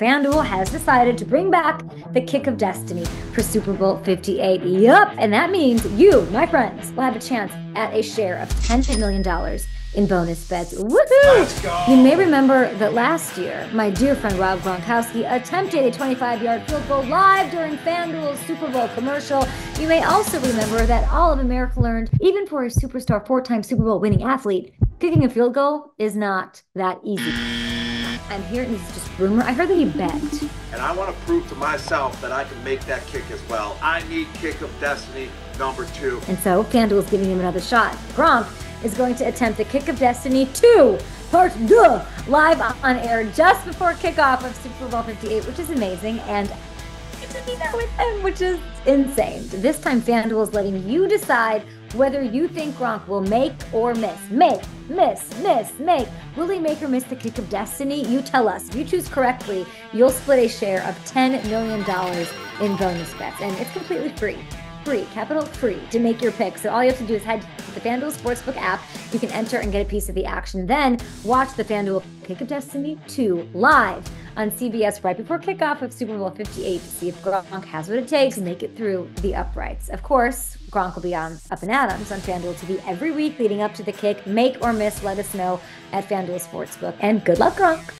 FanDuel has decided to bring back the kick of destiny for Super Bowl 58. Yup, and that means you, my friends, will have a chance at a share of $10 million in bonus bets. Woohoo! You may remember that last year, my dear friend Rob Gronkowski attempted a 25 yard field goal live during FanDuel's Super Bowl commercial. You may also remember that all of America learned, even for a superstar four time Super Bowl winning athlete, kicking a field goal is not that easy. I'm hearing this is just rumor. I heard that he bet. And I want to prove to myself that I can make that kick as well. I need kick of destiny number two. And so FanDuel is giving him another shot. Gronk is going to attempt the kick of destiny 2, part 2, live on air just before kickoff of Super Bowl 58, which is amazing. And with him, which is insane. This time, FanDuel is letting you decide whether you think Gronk will make or miss. Make, miss, miss, make. Will he make or miss the kick of destiny? You tell us. If you choose correctly, you'll split a share of $10 million in bonus bets, and it's completely free. Free, capital free, to make your pick. So all you have to do is head to the FanDuel Sportsbook app. You can enter and get a piece of the action. Then watch the FanDuel Kick of Destiny 2 live on CBS right before kickoff of Super Bowl 58 to see if Gronk has what it takes to make it through the uprights. Of course, Gronk will be on Up and Adams on FanDuel TV every week leading up to the kick. Make or miss, let us know at FanDuel Sportsbook. And good luck, Gronk.